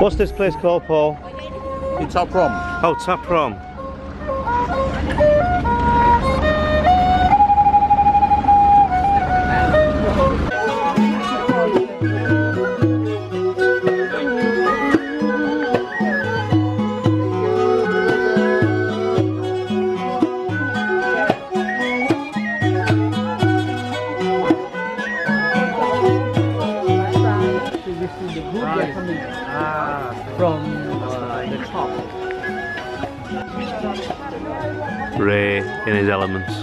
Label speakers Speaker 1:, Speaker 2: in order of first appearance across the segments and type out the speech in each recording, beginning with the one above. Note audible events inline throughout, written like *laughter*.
Speaker 1: What's this place called, Paul?
Speaker 2: It's our prom.
Speaker 1: Oh,
Speaker 3: Ta Prohm. The top.
Speaker 1: Ray in his elements.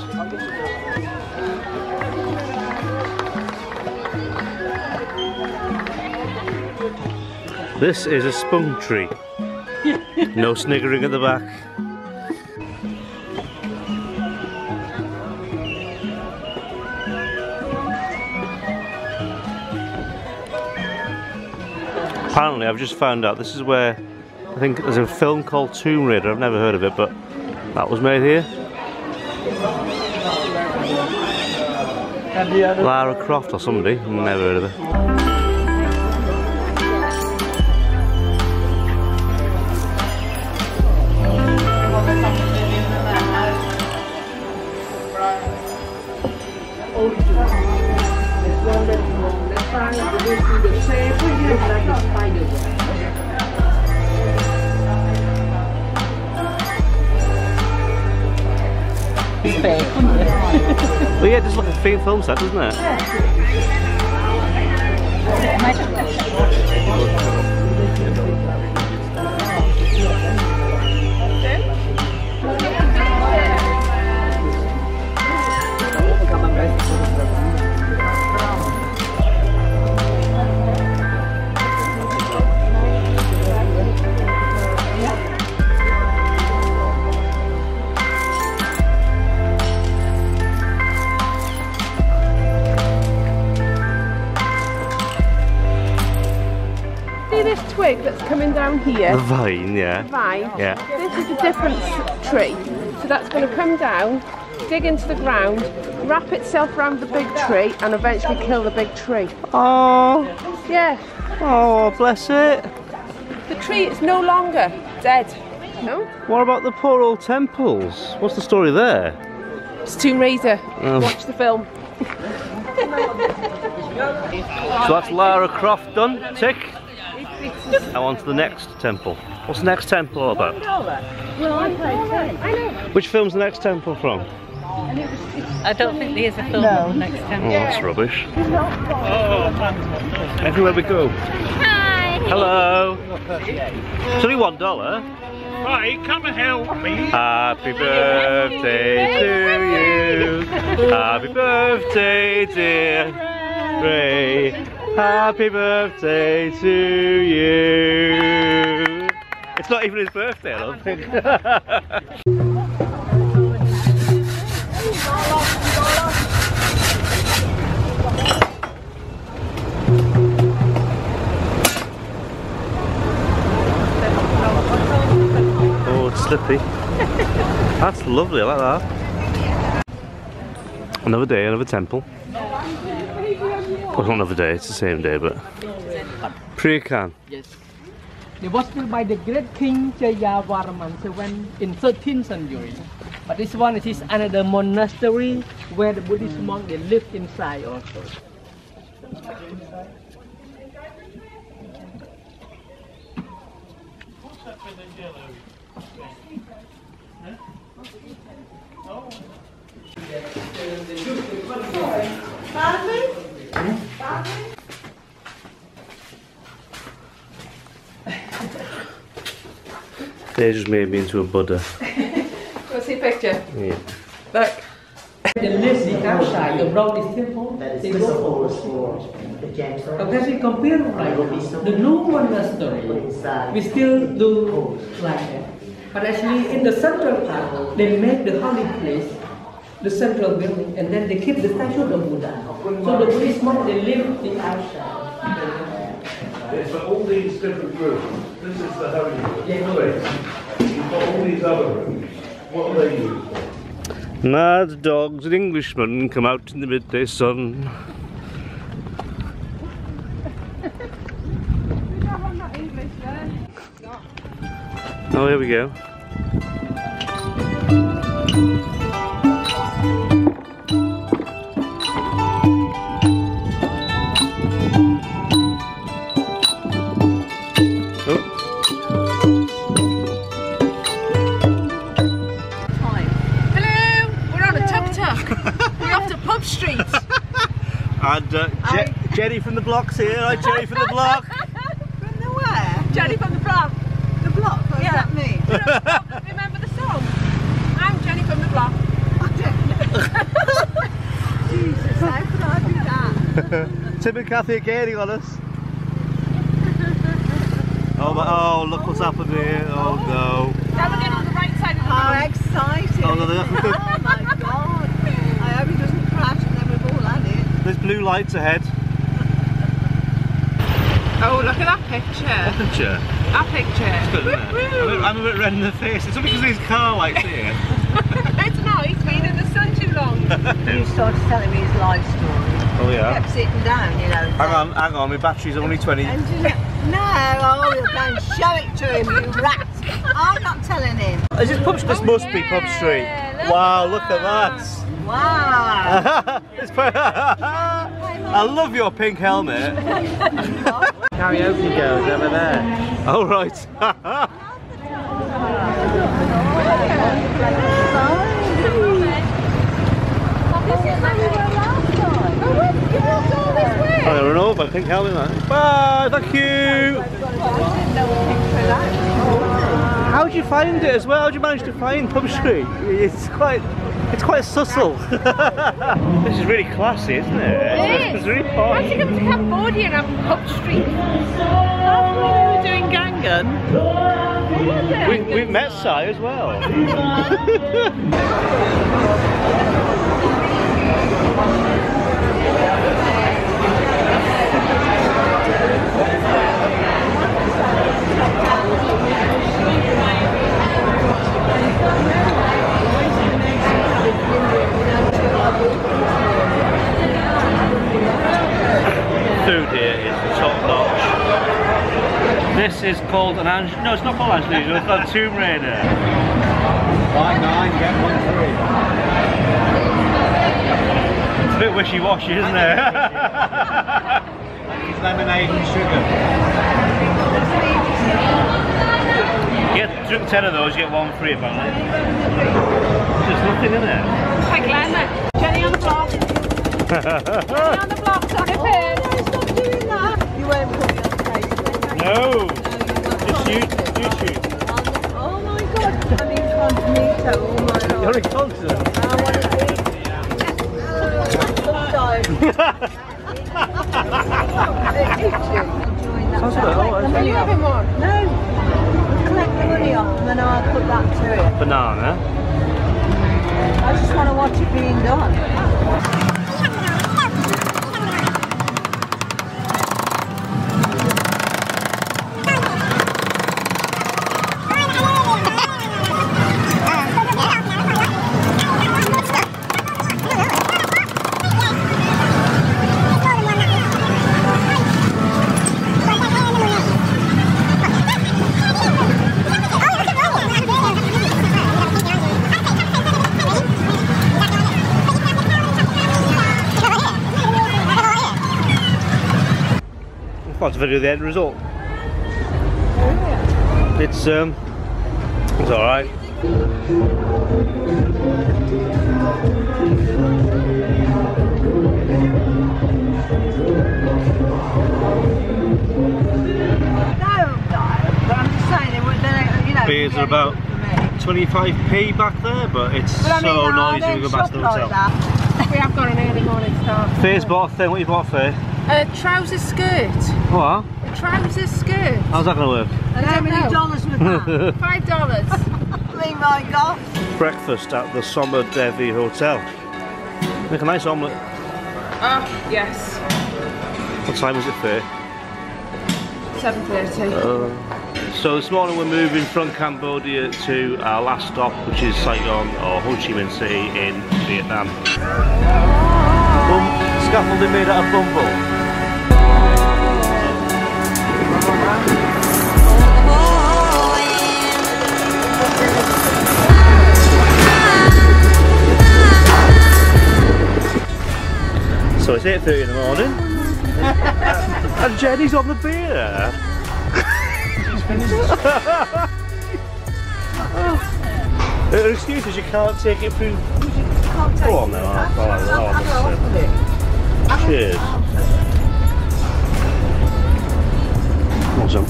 Speaker 1: This is a spunk tree. No sniggering at the back. Apparently, I've just found out this is where I think there's a film called Tomb Raider. I've never heard of it, but that was made here. Lara Croft or somebody. Never heard of her. Yeah, a film set, isn't it?
Speaker 4: See coming down here?
Speaker 1: The vine, yeah.
Speaker 4: Vine.
Speaker 1: Yeah.
Speaker 4: This is a different tree. So that's going to come down, dig into the ground, wrap itself around the big tree, and eventually kill the big tree.
Speaker 1: Oh,
Speaker 4: Yeah.
Speaker 1: oh, bless it.
Speaker 4: The tree is no longer dead. No?
Speaker 1: What about the poor old temples? What's the story there?
Speaker 4: It's Tomb Raider.
Speaker 1: Oh.
Speaker 4: Watch the film.
Speaker 1: So that's Lara Croft done, tick. Now on to the next temple. What's the next temple all about? Which film's the next temple from?
Speaker 5: I don't think there's a film on the next time.
Speaker 1: Oh, that's rubbish. Oh, Everywhere we go.
Speaker 5: Hi!
Speaker 1: Hello. It's only one dollar.
Speaker 2: Right, come and help me.
Speaker 1: Happy birthday to you. Happy birthday, dear Ray. Happy birthday to you. It's not even his birthday, I don't think. *laughs* oh, it's slippy. That's lovely, I like that. Another day, another temple. Well, not another day, it's the same day, but. Preah Khan.
Speaker 3: Yes. It was built by the great king Jayavarman so when in 13th century. But this one it is another monastery where the Buddhist monk they live inside also. *laughs*
Speaker 1: They just made me into a Buddha. *laughs*
Speaker 4: Go see a picture.
Speaker 1: Yeah.
Speaker 4: Look.
Speaker 3: They live the outside around this temple. They go
Speaker 6: the gemstones.
Speaker 3: But if you compare like the new monastery, we still do like that. But actually in the central part, they make the holy place the central building and then they keep the statue of Buddha. So the Buddhist monk they live the outside.
Speaker 1: It's for all these different rooms. This is the holy place. You've got all these other rooms. What are they used for? Mad dogs and Englishmen come out in the midday sun. Oh, here we go. Block's here. Hi, Jenny from the block. *laughs*
Speaker 7: From the where?
Speaker 4: Jenny from the block.
Speaker 7: The block? What
Speaker 4: Yeah.
Speaker 7: does that mean? *laughs*
Speaker 4: Remember the song? I'm Jenny from the block. *laughs*
Speaker 7: Jesus, how could I do that?
Speaker 1: Tim and Kathy are gaining on us. Oh, my, oh, look what's happened here. Oh, oh, no.
Speaker 4: Now we're getting on the right side of the
Speaker 7: How
Speaker 4: road.
Speaker 7: exciting!
Speaker 1: Oh, no, no.
Speaker 7: Oh my god! I hope he doesn't crash and then we've all had it.
Speaker 1: There's blue lights ahead.
Speaker 4: Oh, look at that picture.
Speaker 1: That picture.
Speaker 4: That picture.
Speaker 1: I'm, a bit, I'm a bit red in the face. It's only because these car lights here. *laughs*
Speaker 4: it's not, he's been in the sun too long. *laughs*
Speaker 7: He started telling me his life story.
Speaker 1: Oh, yeah?
Speaker 7: He
Speaker 1: yeah.
Speaker 7: kept sitting down, you know.
Speaker 1: Hang on, hang on. My battery's only 20.
Speaker 7: And you know, no, oh, you'll go and show it to him, you rat. I'm not telling him.
Speaker 1: Is this pub? This must be Pub Street. Wow, look at that.
Speaker 7: Wow. *laughs*
Speaker 1: It's per- I love your pink helmet. *laughs*
Speaker 2: Karaoke girls over there.
Speaker 1: Oh right. I don't know, but pink helmet. Man. Bye. Thank you. How did you find it as well? How did you manage to find Pub Street? It's quite, it's quite subtle. *laughs* this is really classy, isn't it?
Speaker 4: It
Speaker 1: It's really
Speaker 4: don't you come to Cambodia and have Pub Street?
Speaker 5: Last week we were doing Gangan.
Speaker 1: We, we've met Sai as well. *laughs* Food here is top notch. This is called an Ange. No, it's not called Angelino. It's called Tomb Raider.
Speaker 2: Buy nine, get one free.
Speaker 1: It's a bit wishy-washy, isn't it? *laughs*
Speaker 2: It's lemonade and sugar.
Speaker 1: get drink ten of those, you get one free apparently. There's nothing in it.
Speaker 4: Hi, Glenn. Jenny on the block. Jenny on the block, sorry, oh, Pin.
Speaker 7: Stop doing that. You won't put me on Facebook.
Speaker 1: No, just you, you shoot.
Speaker 7: Oh my god, I'm incognito all my life.
Speaker 1: You're incontinent.
Speaker 7: I want to be. Sometimes. Enjoying that.
Speaker 1: oh,
Speaker 4: Are you having one?
Speaker 7: No, collect the money off and then I'll put that to it.
Speaker 1: Banana.
Speaker 7: I just want to watch it being done.
Speaker 1: What's the video of the end result? It's um, it's all right.
Speaker 7: No, but I'm just saying, they were, they, you know.
Speaker 1: Beers are about 25p back there, but it's
Speaker 7: I mean,
Speaker 1: so noisy
Speaker 7: they
Speaker 1: we go back to the
Speaker 7: like
Speaker 1: hotel.
Speaker 7: that?
Speaker 4: We have got an early morning start.
Speaker 1: Faye's bought a thing. What you bought, Faye?
Speaker 4: A trouser skirt.
Speaker 1: What?
Speaker 4: A trouser skirt.
Speaker 1: How's that going to work?
Speaker 7: And how many
Speaker 4: know.
Speaker 7: dollars was that? *laughs*
Speaker 4: Five dollars. *laughs*
Speaker 7: oh my god.
Speaker 1: Breakfast at the Somadevi Hotel. Make a nice omelette.
Speaker 4: Oh, yes.
Speaker 1: What time is it, Faye?
Speaker 4: 7.30.
Speaker 1: Uh, so this morning we're moving from Cambodia to our last stop, which is Saigon or Ho Chi Minh City in Vietnam. Oh. Bum, scaffolding made out of bumble. 8.30 in the morning. *laughs* and Jenny's on the beer. Her *laughs* uh, excuse is you can't take it through. Go on then, I'll, I'll, I'll, I'll, uh, Cheers. Want some?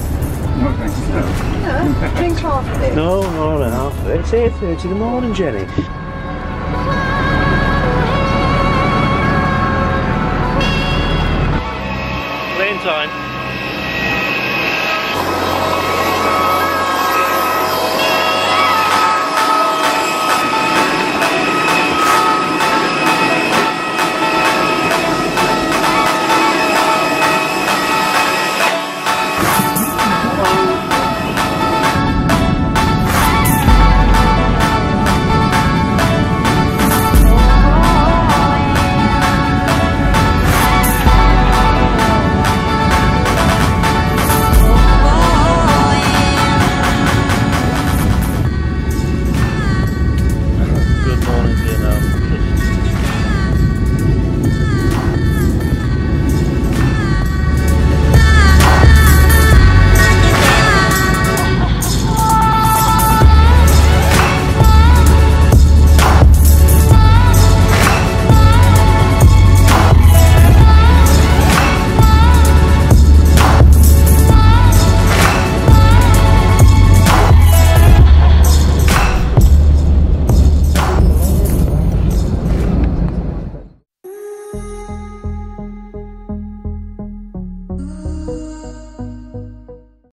Speaker 7: Drink half of it.
Speaker 1: No, no, no, half of it. It's 8.30 in the morning, Jenny. Time.